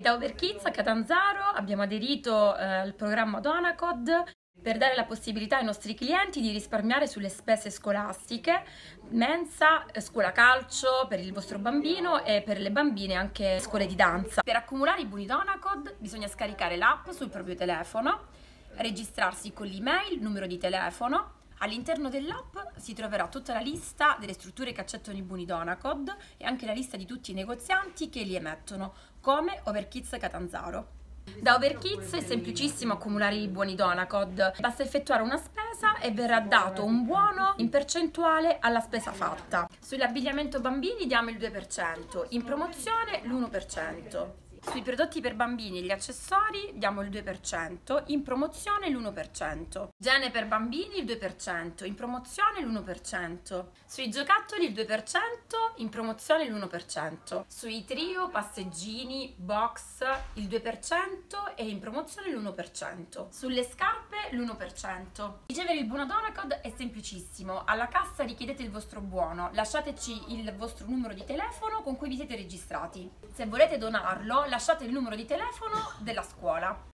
Da Overkids a Catanzaro abbiamo aderito eh, al programma Donacod per dare la possibilità ai nostri clienti di risparmiare sulle spese scolastiche, mensa, eh, scuola calcio per il vostro bambino e per le bambine anche scuole di danza. Per accumulare i buoni Donacod bisogna scaricare l'app sul proprio telefono, registrarsi con l'email, numero di telefono, All'interno dell'app si troverà tutta la lista delle strutture che accettano i buoni Donacod e anche la lista di tutti i negozianti che li emettono, come Overkids Catanzaro. Da Overkids è semplicissimo accumulare i buoni Donacod, basta effettuare una spesa e verrà dato un buono in percentuale alla spesa fatta. Sull'abbigliamento bambini diamo il 2%, in promozione l'1%. Sui prodotti per bambini e gli accessori diamo il 2%, in promozione l'1%. Gene per bambini il 2%, in promozione l'1%. Sui giocattoli il 2%, in promozione l'1%. Sui trio, passeggini, box il 2% e in promozione l'1%. Sulle scarpe l'1%. Ricevere il buono Donacod è semplicissimo. Alla cassa richiedete il vostro buono, lasciateci il vostro numero di telefono con cui vi siete registrati. Se volete donarlo, lasciate il numero di telefono della scuola.